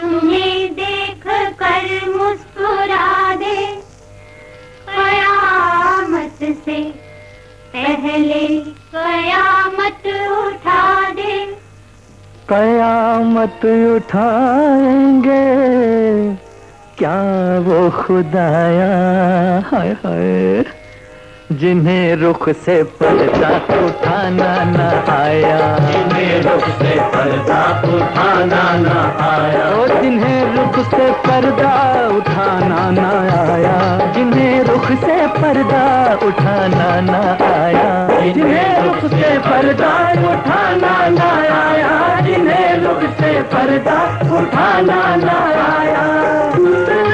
तुम्हें देख कर मुस्कुरा दे। कयामत से पहले कयामत उठा दे। कयामत उठाएँगे, क्या वो खुदाया? हाय हाय। जिन्हें रुख से पर्दा उठाना न आया। जिन्हें रुख से पर्दा उठाना न आया। ओ जिन्हें रुख से पर्दा उठाना न आया। जिन्हें रुख से पर्दा उठाना न आया। जिन्हें रुख से पर्दा उठाना न आया। जिन्हें रुख से पर्दा उठाना न आया।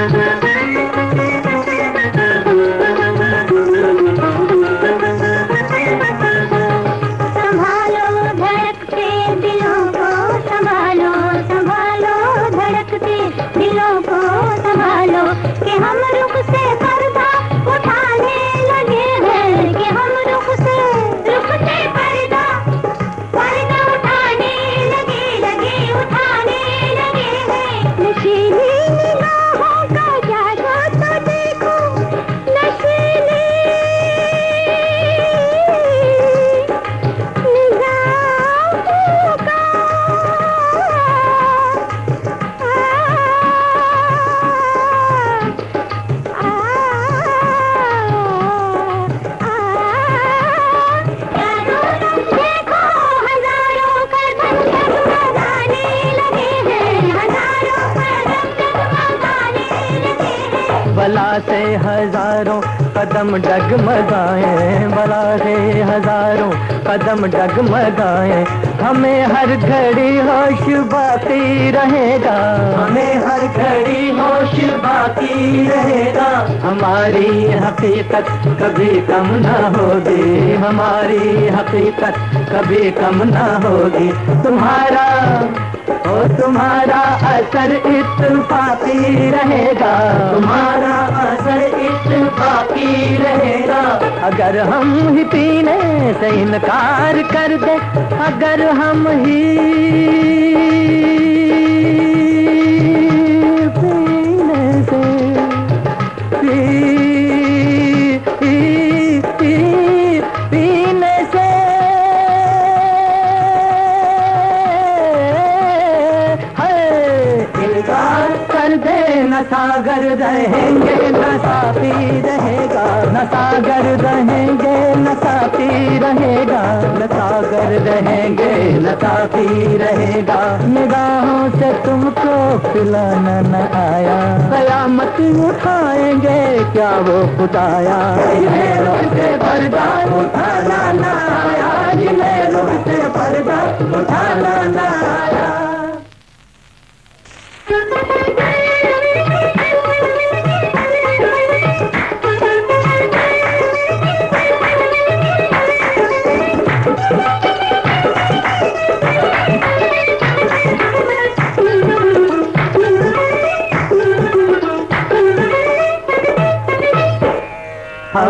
बला से हज़ारों कदम डगमगाए बला से हज़ारों कदम डगमगाए। हमें हर घड़ी होश बाकी रहेगा। हमें हर घड़ी होश बाकी रहेगा। हमारी हकीकत कभी कम ना होगी। हमारी हकीकत कभी कम ना होगी। तुम्हारा ओ तुम्हारा असर इत पापी रहेगा। तुम्हारा असर इत पापी रहेगा। अगर हम ही पीने से इनकार कर दे अगर हम ही सागर रहेंगे, न साथी रहेगा। न सागर रहेंगे, न साथी रहेगा। न सागर रहेंगे, न साथी रहेगा। निगाहों से तुमको पिलाना न आया। कयामत उठाएँगे, क्या वो खुदाया? से पर्दा उठाना उठाना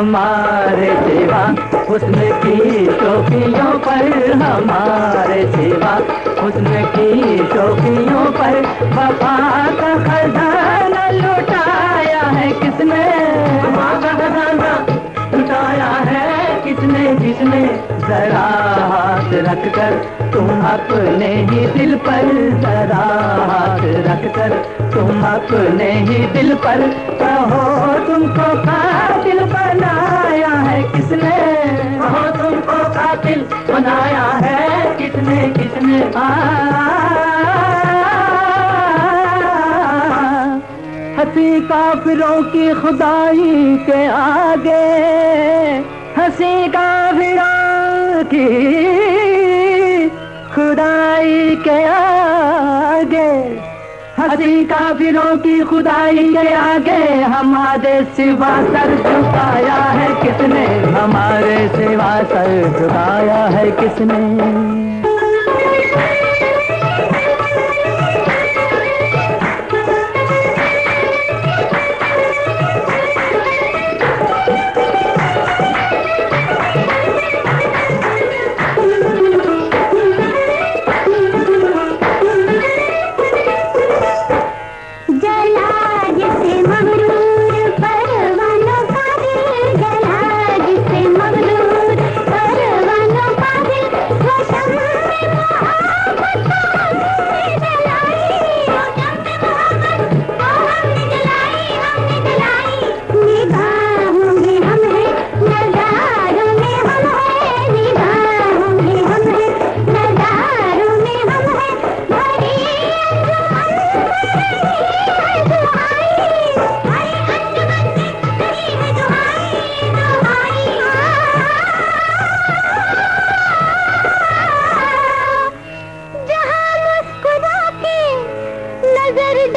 हमारे सेवा उसने की शोखियों पर हमारे सेवा उसने की शोखियों पर वफा का खजाना लुटाया है किसने? वफा का खजाना लुटाया है किसने? किसने जरा हाथ रख कर तुम अपने ही दिल पर, जरा हाथ रख कर तुम अपने ही दिल पर कहो, तुमको का दिल है किसने कहो तुमको कातिल बनाया है किसने आ, हँसी काफिरों की खुदाई के आगे हँसी काफिरों की खुदाई के आगे। हँसी काफिरों की खुदाई के आगे हमारे सिवा सर झुकाया है किसने? हमारे सिवा सर झुकाया है किसने? Daddy,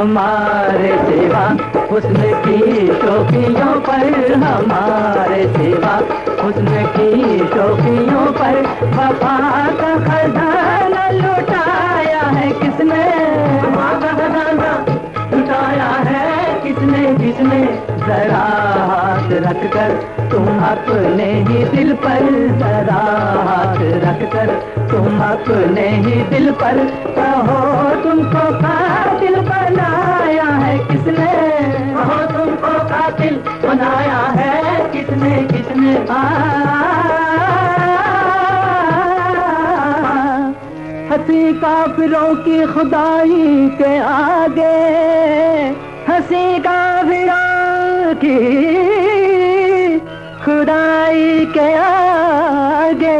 हमारे सेवा, उसने की शोखियों पर हमारे सेवा, उसने की शोखियों पर वफा का खजाना लुटाया है किसने? खजाना लुटाया है किसने? किसने जरा हाथ रख कर तुम अपने ही दिल पर, जरा हाथ रख कर तुम अपने ही दिल पर कहो, तुमको कातिल काफिरों की खुदाई के आगे हँसी काफिरों की खुदाई के आगे।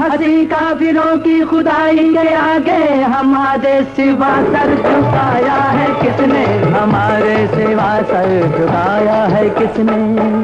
हँसी काफिरों की खुदाई के आगे हमारे सिवा सर झुकाया है किसने? हमारे सिवा सर झुकाया है किसने?